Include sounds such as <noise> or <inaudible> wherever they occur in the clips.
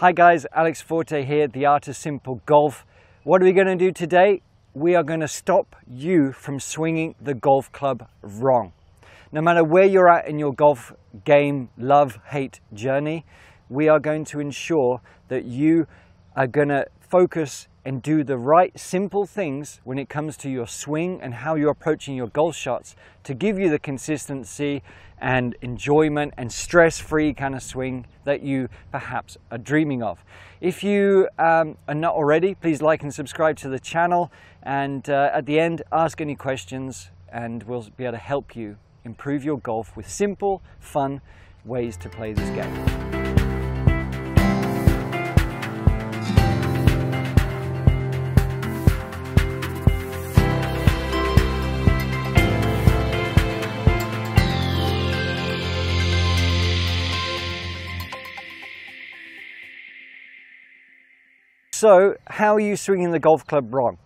Hi guys, Alex Fortey here, The Art of Simple Golf. What are we going to do today? We are going to stop you from swinging the golf club wrong. No matter where you're at in your golf game, love, hate journey, we are going to ensure that you are going to focus and do the right simple things when it comes to your swing and how you're approaching your golf shots to give you the consistency and enjoyment and stress-free kind of swing that you perhaps are dreaming of. If you um, are not already, please like and subscribe to the channel and uh, at the end ask any questions and we'll be able to help you improve your golf with simple, fun ways to play this game. So, how are you swinging the golf club wrong?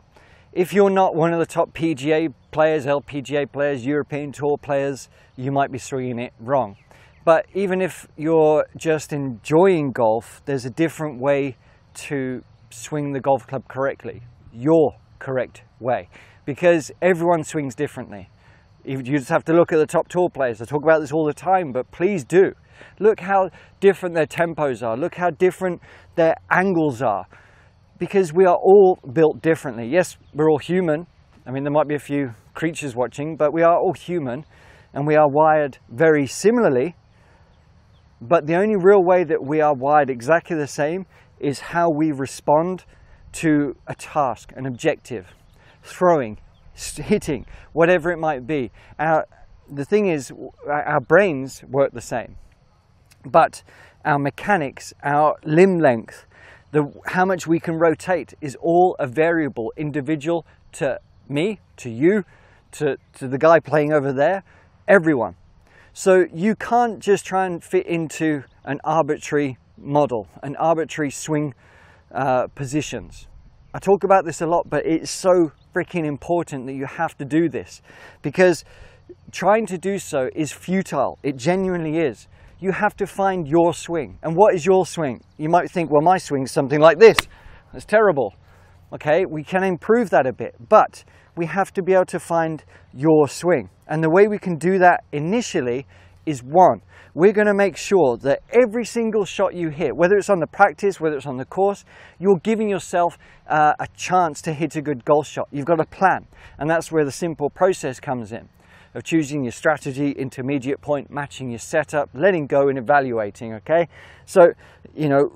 If you're not one of the top PGA players, LPGA players, European Tour players, you might be swinging it wrong. But even if you're just enjoying golf, there's a different way to swing the golf club correctly, your correct way, because everyone swings differently. You just have to look at the top tour players. I talk about this all the time, but please do. Look how different their tempos are. Look how different their angles are because we are all built differently. Yes, we're all human. I mean, there might be a few creatures watching, but we are all human and we are wired very similarly. But the only real way that we are wired exactly the same is how we respond to a task, an objective, throwing, hitting, whatever it might be. Our, the thing is, our brains work the same, but our mechanics, our limb length, the, how much we can rotate is all a variable individual to me, to you, to, to the guy playing over there, everyone. So you can't just try and fit into an arbitrary model, an arbitrary swing uh, positions. I talk about this a lot, but it's so freaking important that you have to do this because trying to do so is futile. It genuinely is you have to find your swing. And what is your swing? You might think, well, my swing is something like this. That's terrible. Okay, we can improve that a bit, but we have to be able to find your swing. And the way we can do that initially is one, we're going to make sure that every single shot you hit, whether it's on the practice, whether it's on the course, you're giving yourself uh, a chance to hit a good golf shot. You've got a plan, and that's where the simple process comes in of choosing your strategy, intermediate point, matching your setup, letting go and evaluating, okay? So, you know,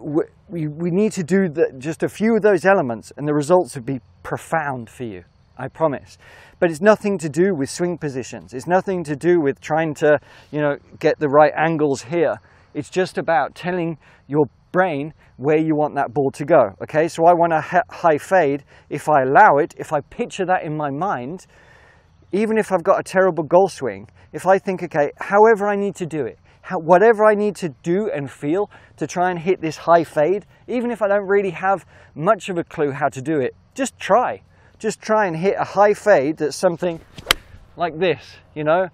we, we need to do the, just a few of those elements and the results would be profound for you, I promise. But it's nothing to do with swing positions. It's nothing to do with trying to, you know, get the right angles here. It's just about telling your brain where you want that ball to go, okay? So I want a high fade. If I allow it, if I picture that in my mind, even if I've got a terrible golf swing, if I think, okay, however I need to do it, how, whatever I need to do and feel to try and hit this high fade, even if I don't really have much of a clue how to do it, just try. Just try and hit a high fade that's something like this, you know?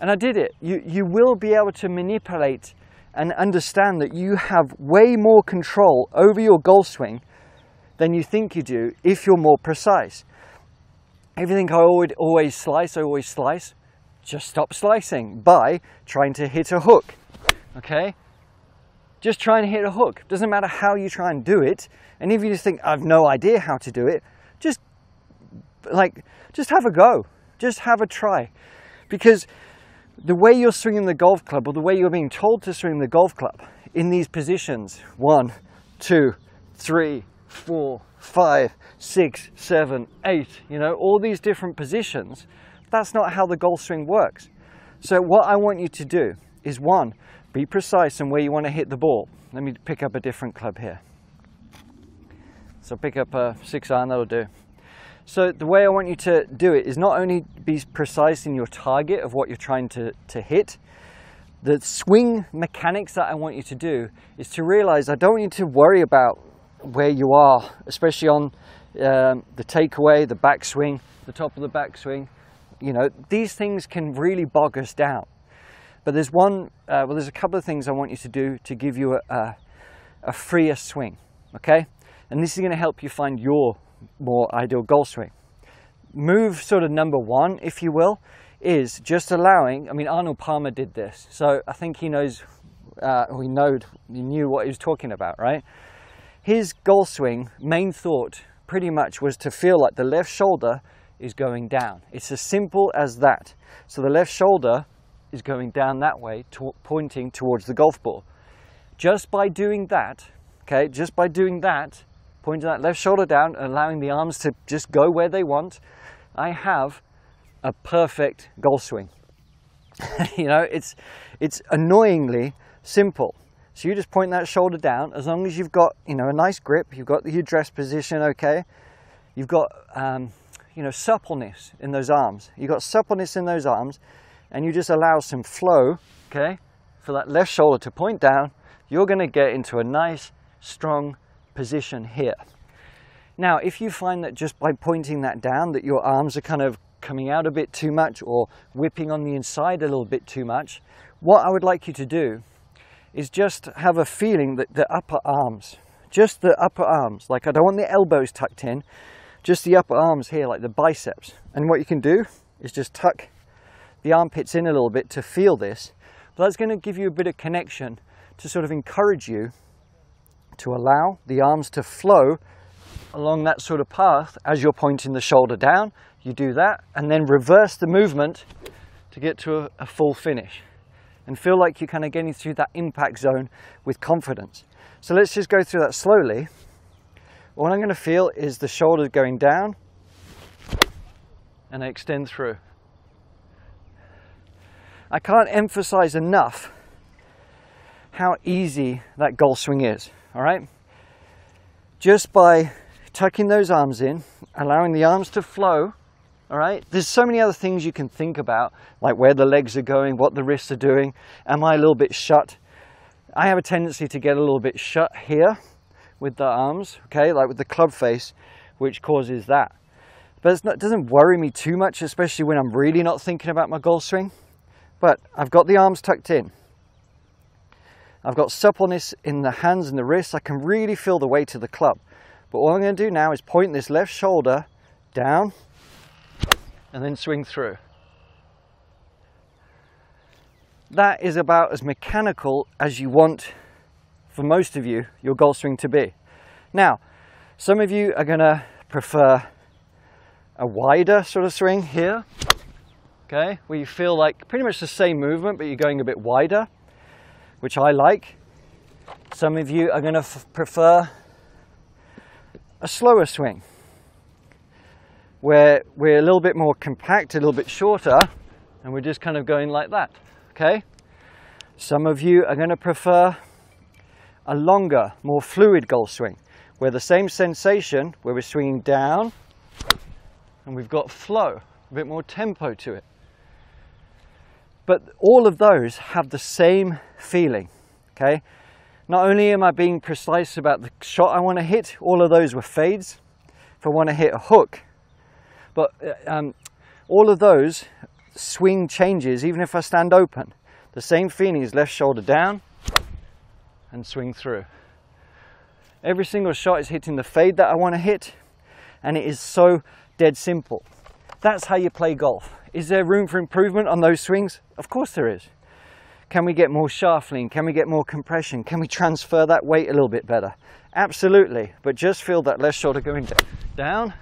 And I did it. You, you will be able to manipulate and understand that you have way more control over your golf swing than you think you do if you're more precise. Everything I would always slice, I always slice. Just stop slicing by trying to hit a hook, okay? Just try and hit a hook. Doesn't matter how you try and do it. And if you just think, I've no idea how to do it, just like, just have a go. Just have a try. Because the way you're swinging the golf club or the way you're being told to swing the golf club in these positions, one, two, three, four, five, six, seven, eight, you know, all these different positions, that's not how the golf swing works. So what I want you to do is one, be precise in where you want to hit the ball. Let me pick up a different club here. So pick up a six iron, that'll do. So the way I want you to do it is not only be precise in your target of what you're trying to, to hit, the swing mechanics that I want you to do is to realize I don't want you to worry about where you are, especially on um, the takeaway, the backswing, the top of the backswing. You know, these things can really bog us down. But there's one, uh, well, there's a couple of things I want you to do to give you a, a, a freer swing, okay? And this is going to help you find your more ideal golf swing. Move sort of number one, if you will, is just allowing, I mean, Arnold Palmer did this, so I think he knows, uh, we know, he knew what he was talking about, right? His golf swing, main thought pretty much was to feel like the left shoulder is going down. It's as simple as that. So the left shoulder is going down that way, to pointing towards the golf ball. Just by doing that, okay, just by doing that, pointing that left shoulder down, allowing the arms to just go where they want, I have a perfect golf swing. <laughs> you know, it's it's annoyingly simple. So you just point that shoulder down. As long as you've got you know a nice grip, you've got the address position okay, you've got um, you know suppleness in those arms. You've got suppleness in those arms, and you just allow some flow, okay, for that left shoulder to point down. You're going to get into a nice, strong position here. Now, if you find that just by pointing that down that your arms are kind of coming out a bit too much or whipping on the inside a little bit too much, what I would like you to do is just have a feeling that the upper arms, just the upper arms, like I don't want the elbows tucked in, just the upper arms here, like the biceps. And what you can do is just tuck the armpits in a little bit to feel this. But that's going to give you a bit of connection to sort of encourage you to allow the arms to flow along that sort of path as you're pointing the shoulder down. You do that and then reverse the movement to get to a, a full finish and feel like you're kind of getting through that impact zone with confidence. So let's just go through that slowly. What I'm going to feel is the shoulders going down and I extend through. I can't emphasize enough how easy that golf swing is, all right? Just by tucking those arms in, allowing the arms to flow, all right? There's so many other things you can think about, like where the legs are going, what the wrists are doing. Am I a little bit shut? I have a tendency to get a little bit shut here with the arms, okay, like with the club face, which causes that. But not, it doesn't worry me too much, especially when I'm really not thinking about my golf swing. But I've got the arms tucked in. I've got suppleness in the hands and the wrists. I can really feel the weight of the club. But what I'm going to do now is point this left shoulder down and then swing through. That is about as mechanical as you want, for most of you, your golf swing to be. Now, some of you are going to prefer a wider sort of swing here okay, where you feel like pretty much the same movement, but you're going a bit wider, which I like. Some of you are going to prefer a slower swing, where we're a little bit more compact, a little bit shorter, and we're just kind of going like that, okay? Some of you are going to prefer a longer, more fluid golf swing, where the same sensation, where we're swinging down, and we've got flow, a bit more tempo to it. But all of those have the same feeling, okay? Not only am I being precise about the shot I want to hit, all of those were fades. If I want to hit a hook, but uh, um, all of those swing changes, even if I stand open. The same feeling is left shoulder down and swing through. Every single shot is hitting the fade that I want to hit, and it is so dead simple. That's how you play golf. Is there room for improvement on those swings? Of course there is. Can we get more shaft Can we get more compression? Can we transfer that weight a little bit better? Absolutely, but just feel that left shoulder going down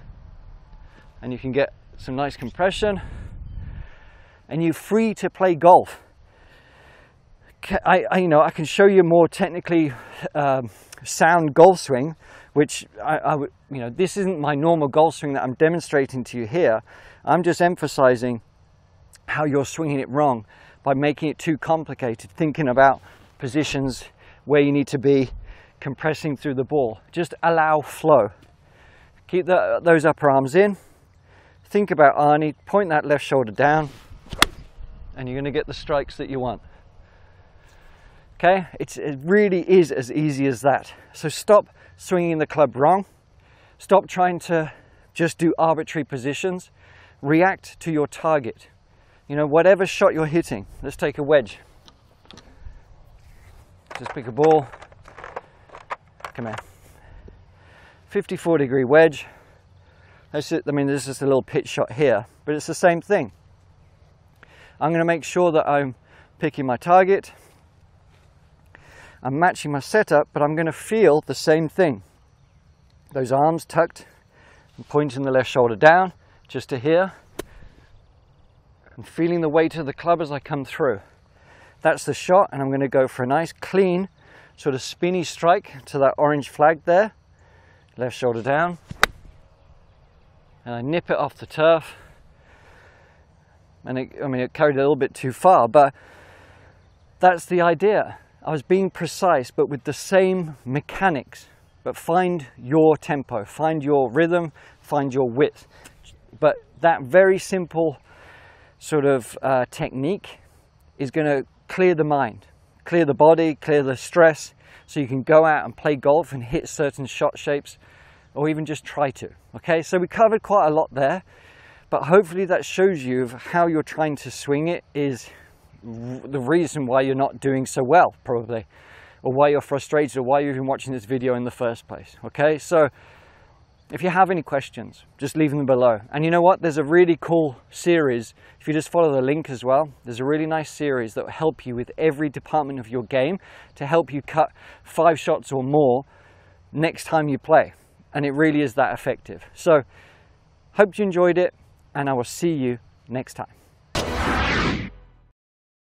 and you can get some nice compression and you're free to play golf. I, I you know, I can show you more technically um, sound golf swing, which I, I would, you know, this isn't my normal golf swing that I'm demonstrating to you here. I'm just emphasizing how you're swinging it wrong by making it too complicated, thinking about positions where you need to be compressing through the ball. Just allow flow. Keep the, those upper arms in. Think about Arnie, point that left shoulder down, and you're going to get the strikes that you want. Okay, it's, it really is as easy as that. So stop swinging the club wrong. Stop trying to just do arbitrary positions react to your target. You know, whatever shot you're hitting, let's take a wedge. Just pick a ball, come here. 54 degree wedge. I mean, this is a little pitch shot here, but it's the same thing. I'm going to make sure that I'm picking my target. I'm matching my setup, but I'm going to feel the same thing. Those arms tucked and pointing the left shoulder down just to here and feeling the weight of the club as I come through. That's the shot and I'm going to go for a nice clean sort of spinny strike to that orange flag there. Left shoulder down. And I nip it off the turf. And it, I mean, it carried a little bit too far, but that's the idea. I was being precise, but with the same mechanics. But find your tempo, find your rhythm, find your width. But that very simple sort of uh, technique is going to clear the mind, clear the body, clear the stress, so you can go out and play golf and hit certain shot shapes, or even just try to. Okay, so we covered quite a lot there, but hopefully that shows you how you're trying to swing it is the reason why you're not doing so well, probably, or why you're frustrated, or why you're even watching this video in the first place. Okay, so if you have any questions, just leave them below. And you know what? There's a really cool series. If you just follow the link as well, there's a really nice series that will help you with every department of your game to help you cut five shots or more next time you play. And it really is that effective. So, hope you enjoyed it, and I will see you next time.